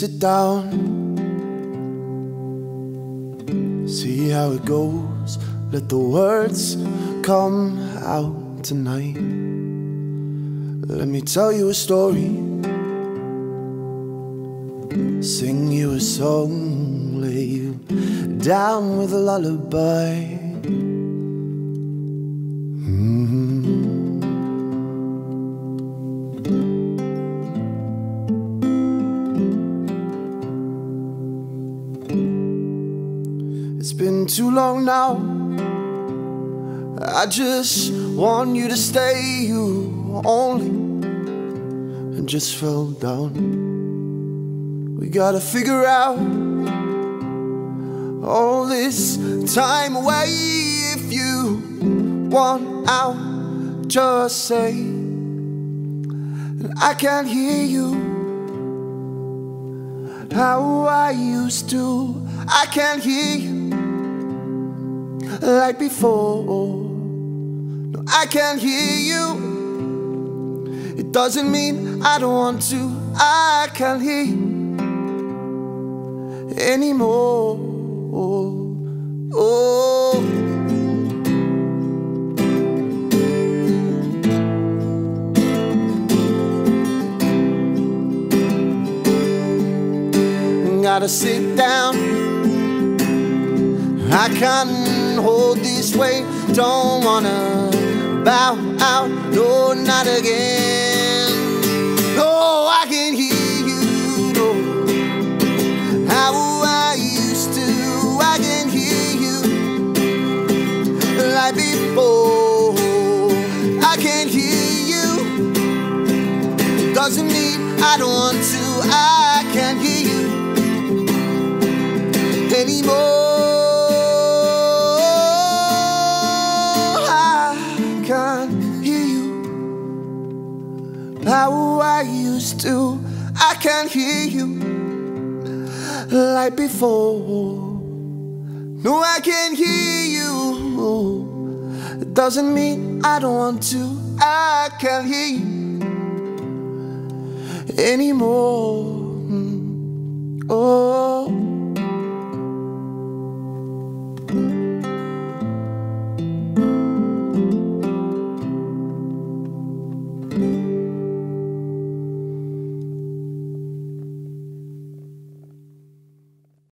sit down? See how it goes. Let the words come out tonight. Let me tell you a story, sing you a song, lay you down with a lullaby. Hmm. It's been too long now. I just want you to stay, you only, just fell down. We gotta figure out all this time away. If you want out, just say, I can't hear you how I used to. I can't hear you like before. No, I can't hear you. It doesn't mean I don't want to. I can't hear anymore. Oh. Gotta sit down. I can't hold this weight. Don't wanna bow out. No, not again. Doesn't mean I don't want to. I can't hear you anymore. I can't hear you how I used to. I can't hear you like before. No, I can't hear you. It doesn't mean I don't want to. I can't hear you anymore.